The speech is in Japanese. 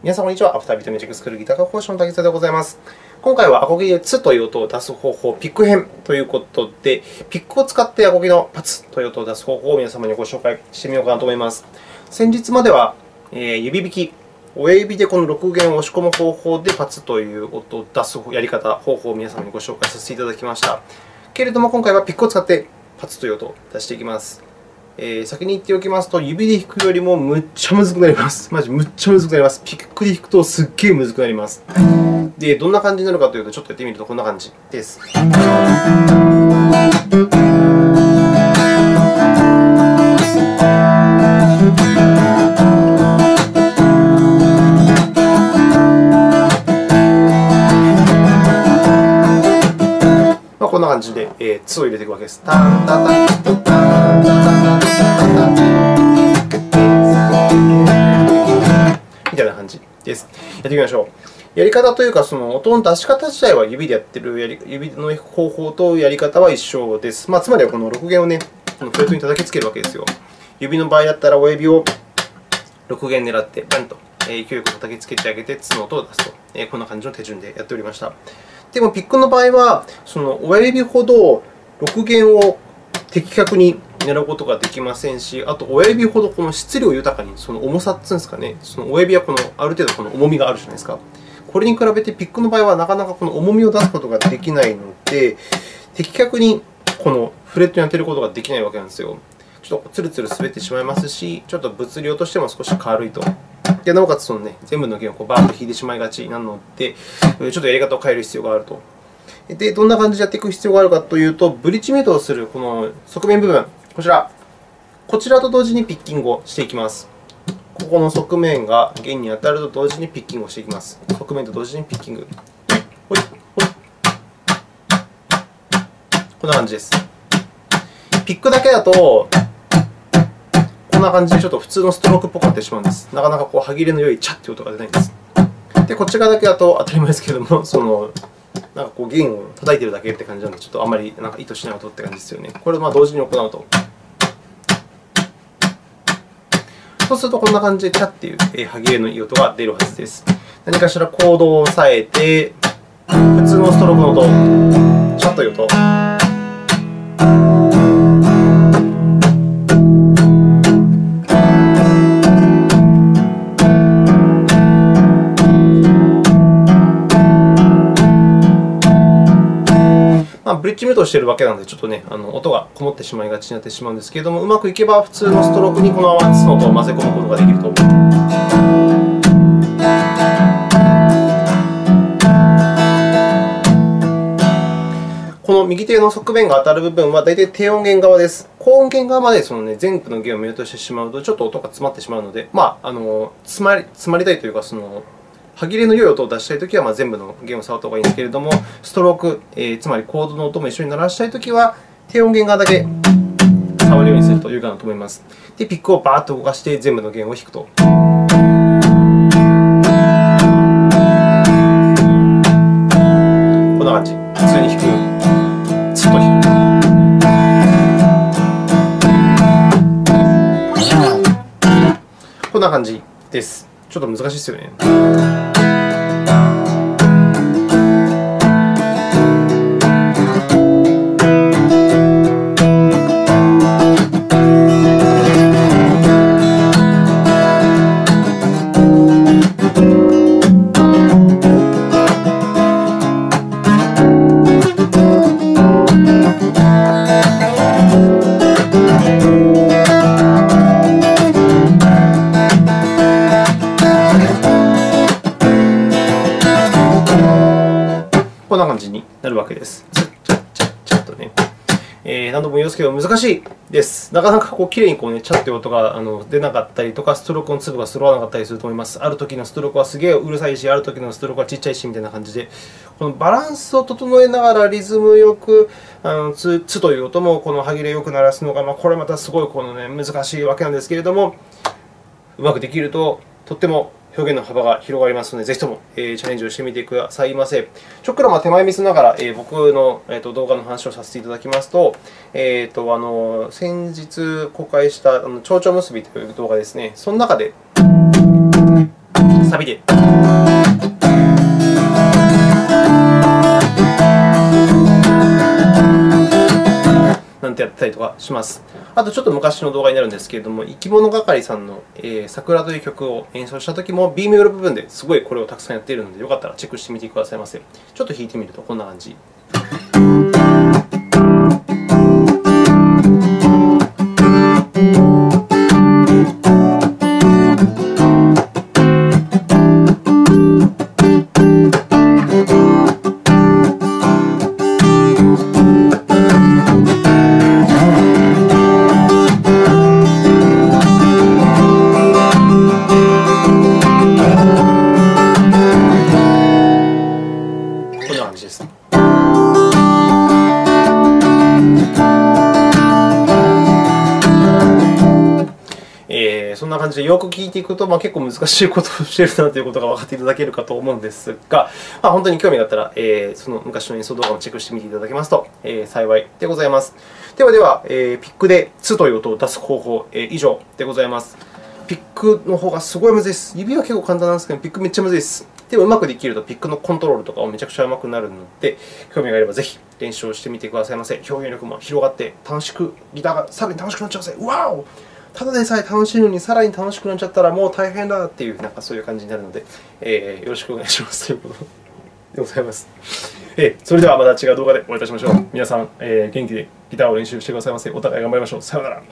皆さん、こんにちは。アフタービートミュージックスクールギター科講師の竹下でございます。今回はアコギでツという音を出す方法、ピック編ということで、ピックを使ってアコギのパツという音を出す方法を皆様にご紹介してみようかなと思います。先日までは、えー、指弾き、親指でこの6弦を押し込む方法でパツという音を出すやり方、方法を皆様にご紹介させていただきました。けれども、今回はピックを使ってパツという音を出していきます。えー、先に言っておきますと、指で弾くよりもむっちゃむずくなります。マジむっちゃむずくなります。ピックで弾くとすっげえむずくなります。で、どんな感じになるかというと、ちょっとやってみるとこんな感じです。で、えー、ツを入れていくわけです。タンタタンタンタンタンみたいな感じです。やってみましょう。やり方というか、その音の出し方自体は指でやってるやり指の方法とやり方は一緒です。まあ、つまりはこの6弦をね、このフレットに叩きつけるわけですよ。指の場合だったら親指を6弦狙って、バンと勢いよく叩きつけてあげて、ツの音を出すと、こんな感じの手順でやっておりました。でも、ピックの場合は、その親指ほど6弦を的確に狙うことができませんし、あと親指ほどこの質量豊かに、その重さっていうんですかね、その親指はこのある程度この重みがあるじゃないですか。これに比べてピックの場合はなかなかこの重みを出すことができないので、的確にこのフレットに当てることができないわけなんですよ。ちょっとツルツル滑ってしまいますし、ちょっと物量としても少し軽いと。でなおかつその、ね、全部の弦をこうバーッと弾いてしまいがちなので、ちょっとやり方を変える必要があると。で、どんな感じでやっていく必要があるかというと、ブリッジメイトをするこの側面部分、こちら、こちらと同時にピッキングをしていきます。ここの側面が弦に当たると同時にピッキングをしていきます。側面と同時にピッキング。ほいほいこんな感じです。ピックだけだと、こんな感じでちょっと普通のストロークっぽくなってしまうんです。なかなかこう歯切れの良いチャッという音が出ないんです。で、こっち側だけだと当たり前ですけれども、そのなんかこう弦を叩いてるだけって感じなので、ちょっとあんまりなんか意図しない音って感じですよね。これをまあ同時に行うと。そうすると、こんな感じでチャっていう歯切れのいい音が出るはずです。何かしらコードを押さえて、普通のストロークの音、チャッという音。ブリッジミュートしているわけなので、ちょっとね、あの音がこもってしまいがちになってしまうんですけれども、うまくいけば普通のストロークにこのままツの音を混ぜ込むことができると。この右手の側面が当たる部分は大体低音源側です。高音源側までその、ね、全部の弦をミュートしてしまうと、ちょっと音が詰まってしまうので、まあ、あの詰まり詰まりたいというか、その歯切れの良い音を出したいときは、まあ、全部の弦を触った方がいいんですけれども、ストローク、えー、つまりコードの音も一緒に鳴らしたいときは、低音弦側だけ触るようにするというかなと思います。で、ピックをバーッと動かして全部の弦を弾くと。こんな感じ。普通に弾く。ずっと弾く。こんな感じです。ちょっと難しいですよね。えー、何度も言いますけど、難しいです。なかなかこう綺麗にこう、ね、チャッという音があの出なかったりとか、ストロークの粒が揃わなかったりすると思います。ある時のストロークはすげえうるさいし、ある時のストロークはちっちゃいしみたいな感じで、このバランスを整えながらリズムよく、あのつつという音もこの歯切れよく鳴らすのが、まあ、これまたすごいこの、ね、難しいわけなんですけれども、うまくできるととっても表現の幅が広がりますので、ぜひともえチャレンジをしてみてくださいませ。ちょっくらま手前見せながらえ僕のえー、と動画の話をさせていただきますと、えー、とあの先日公開した「蝶々結び」という動画ですね、その中でサビで。トやってたりとかします。あと、ちょっと昔の動画になるんですけれども、生き物係さんの「えー、桜」という曲を演奏したときも、B メロ部分ですごいこれをたくさんやっているので、よかったらチェックしてみてくださいませ。ちょっと弾いてみるとこんな感じ。んな感じでよく聞いていくと、まあ、結構難しいことをしているなということが分かっていただけるかと思うんですが、まあ、本当に興味があったら、えー、その昔の演奏動画をチェックしてみていただけますと、えー、幸いでございます。ではでは、えー、ピックで「つ」という音を出す方法、えー、以上でございます。ピックの方がすごいむずいです。指は結構簡単なんですけど、ピックめっちゃむずいです。でも、うまくできると、ピックのコントロールとかもめちゃくちゃうまくなるので、興味があればぜひ練習をしてみてくださいませ。表現力も広がって、楽しく、ギターがさらに楽しくなっちゃうぜ。わおただでさえ楽しいのに、さらに楽しくなっちゃったらもう大変だっていう、なんかそういう感じになるので、えー、よろしくお願いしますということでございます。えー、それではまた違う動画でお会いいたしましょう。皆さん、えー、元気でギターを練習してくださいませ。お互い頑張りましょう。さようなら。